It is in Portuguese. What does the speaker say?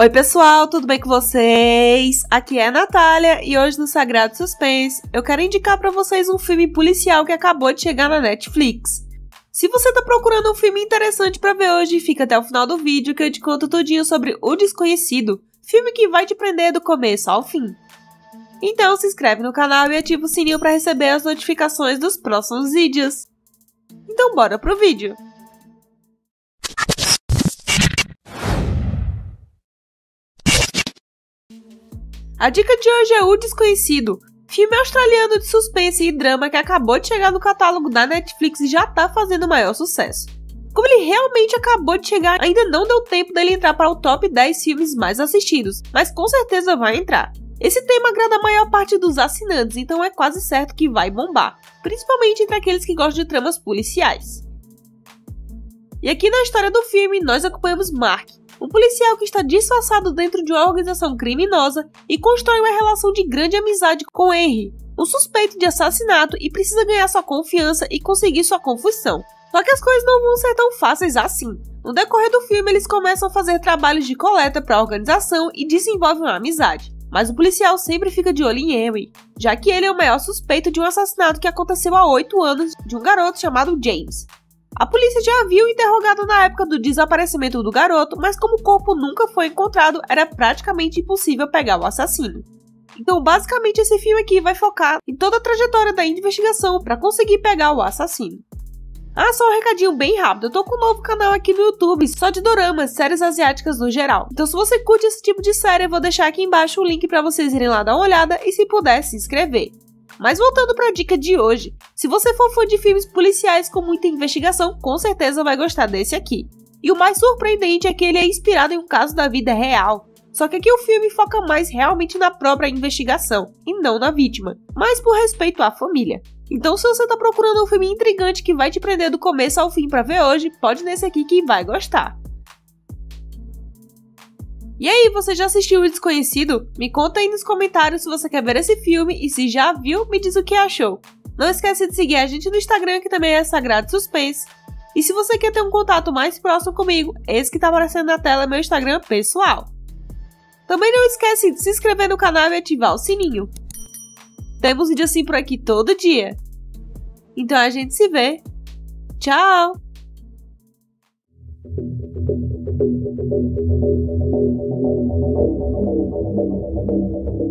Oi, pessoal, tudo bem com vocês? Aqui é a Natália e hoje no Sagrado Suspense eu quero indicar para vocês um filme policial que acabou de chegar na Netflix. Se você tá procurando um filme interessante para ver hoje, fica até o final do vídeo que eu te conto tudinho sobre O Desconhecido, filme que vai te prender do começo ao fim. Então se inscreve no canal e ativa o sininho para receber as notificações dos próximos vídeos. Então bora pro vídeo! A dica de hoje é O Desconhecido, filme australiano de suspense e drama que acabou de chegar no catálogo da Netflix e já tá fazendo maior sucesso. Como ele realmente acabou de chegar, ainda não deu tempo dele entrar para o top 10 filmes mais assistidos, mas com certeza vai entrar. Esse tema agrada a maior parte dos assinantes, então é quase certo que vai bombar, principalmente entre aqueles que gostam de tramas policiais. E aqui na história do filme, nós acompanhamos Mark, um policial que está disfarçado dentro de uma organização criminosa e constrói uma relação de grande amizade com Henry, um suspeito de assassinato e precisa ganhar sua confiança e conseguir sua confissão. Só que as coisas não vão ser tão fáceis assim. No decorrer do filme, eles começam a fazer trabalhos de coleta para a organização e desenvolvem uma amizade. Mas o policial sempre fica de olho em Henry, já que ele é o maior suspeito de um assassinato que aconteceu há 8 anos de um garoto chamado James. A polícia já havia o interrogado na época do desaparecimento do garoto, mas como o corpo nunca foi encontrado, era praticamente impossível pegar o assassino. Então, basicamente, esse filme aqui vai focar em toda a trajetória da investigação para conseguir pegar o assassino. Ah, só um recadinho bem rápido. Eu tô com um novo canal aqui no YouTube, só de doramas, séries asiáticas no geral. Então, se você curte esse tipo de série, eu vou deixar aqui embaixo o link para vocês irem lá dar uma olhada e, se puder, se inscrever. Mas voltando para a dica de hoje, se você for fã de filmes policiais com muita investigação, com certeza vai gostar desse aqui. E o mais surpreendente é que ele é inspirado em um caso da vida real. Só que aqui o filme foca mais realmente na própria investigação e não na vítima, mas por respeito à família. Então, se você está procurando um filme intrigante que vai te prender do começo ao fim para ver hoje, pode nesse aqui que vai gostar. E aí, você já assistiu O Desconhecido? Me conta aí nos comentários se você quer ver esse filme e se já viu, me diz o que achou. Não esquece de seguir a gente no Instagram, que também é Sagrado Suspense. E se você quer ter um contato mais próximo comigo, esse que tá aparecendo na tela é meu Instagram pessoal. Também não esquece de se inscrever no canal e ativar o sininho. Temos vídeo assim por aqui todo dia. Então a gente se vê. Tchau! Thank you.